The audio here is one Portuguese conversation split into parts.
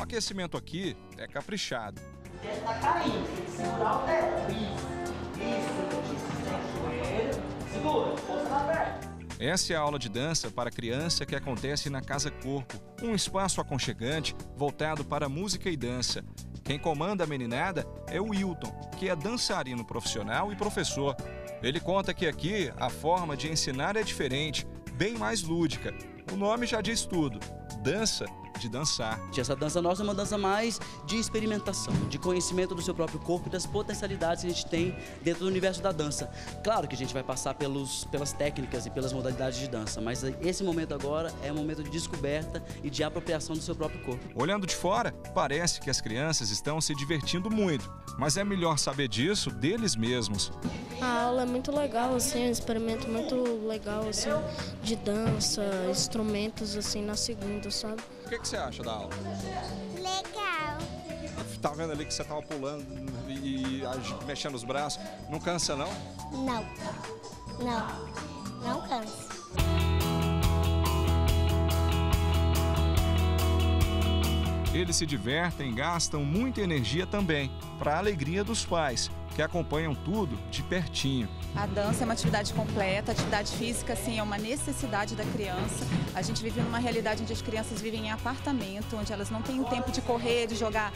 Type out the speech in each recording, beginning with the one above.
O aquecimento aqui é caprichado. Ele tá caindo, tem que segurar o teto. Isso, isso, isso. Segura, força na perna. Essa é a aula de dança para criança que acontece na Casa Corpo, um espaço aconchegante voltado para música e dança. Quem comanda a meninada é o Wilton, que é dançarino profissional e professor. Ele conta que aqui a forma de ensinar é diferente, bem mais lúdica. O nome já diz tudo: dança de dançar. Essa dança nossa é uma dança mais de experimentação, de conhecimento do seu próprio corpo e das potencialidades que a gente tem dentro do universo da dança. Claro que a gente vai passar pelos, pelas técnicas e pelas modalidades de dança, mas esse momento agora é um momento de descoberta e de apropriação do seu próprio corpo. Olhando de fora, parece que as crianças estão se divertindo muito, mas é melhor saber disso deles mesmos. A aula é muito legal, assim, um experimento muito legal, assim, de dança, instrumentos, assim, na segunda, sabe? O que, que você acha da aula? Legal. Tá vendo ali que você tava pulando e, e mexendo os braços? Não cansa, não? Não. Não. Não cansa. Eles se divertem, gastam muita energia também, para a alegria dos pais, que acompanham tudo de pertinho. A dança é uma atividade completa, atividade física sim é uma necessidade da criança. A gente vive numa realidade onde as crianças vivem em apartamento, onde elas não têm o tempo de correr, de jogar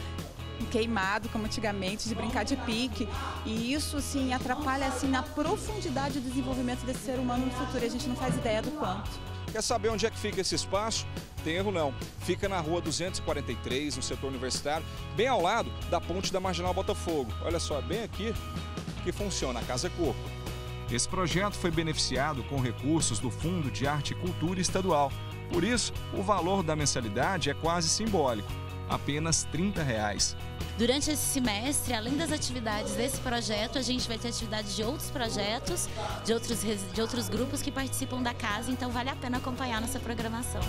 queimado como antigamente, de brincar de pique. E isso assim atrapalha assim na profundidade do desenvolvimento desse ser humano no futuro. E a gente não faz ideia do quanto. Quer saber onde é que fica esse espaço? Tem erro não. Fica na rua 243, no setor universitário, bem ao lado da ponte da Marginal Botafogo. Olha só, bem aqui que funciona a Casa Corpo. Esse projeto foi beneficiado com recursos do Fundo de Arte e Cultura Estadual. Por isso, o valor da mensalidade é quase simbólico, apenas 30 reais. Durante esse semestre, além das atividades desse projeto, a gente vai ter atividades de outros projetos, de outros, de outros grupos que participam da casa, então vale a pena acompanhar nossa programação.